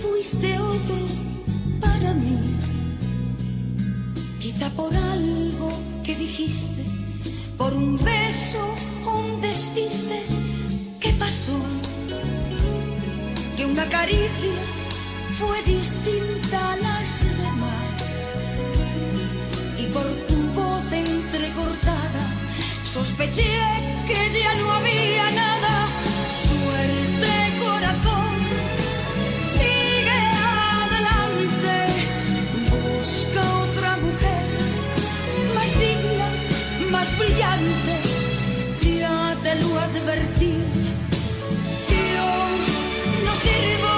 fuiste otro para mí. Quizá por algo que dijiste, por un beso o un destiste, ¿qué pasó? Que una caricia fue distinta a las demás. Y por tu voz entrecortada, sospeché que ya lo advertí. Yo no sirvo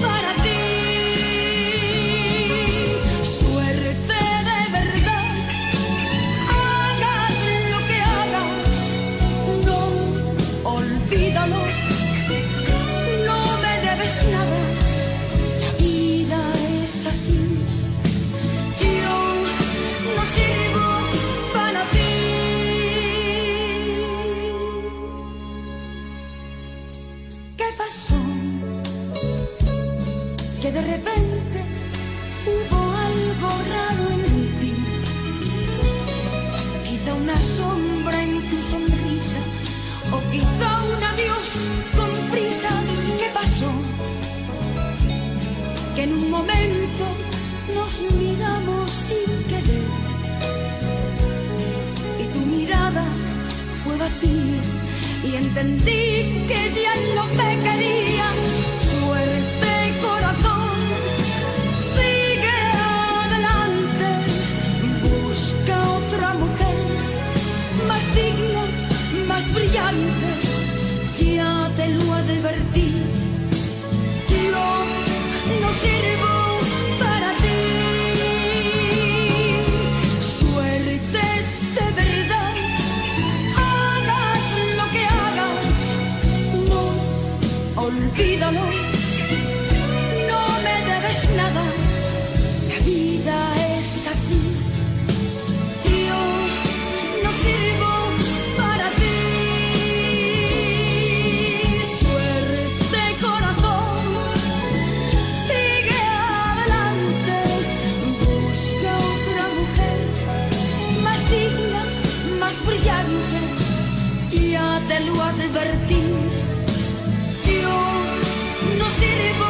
para ti. Suerte de verdad. Hagas lo que hagas, no olvídalo. No me debes nada. La vida es así. De repente hubo algo raro en ti. Quizá una sombra en tu sonrisa o quizá un adiós con prisa. ¿Qué pasó? Que en un momento nos miramos sin querer y tu mirada fue vacía y entendí más más brillante, ya te lo advertí. Yo no sirvo.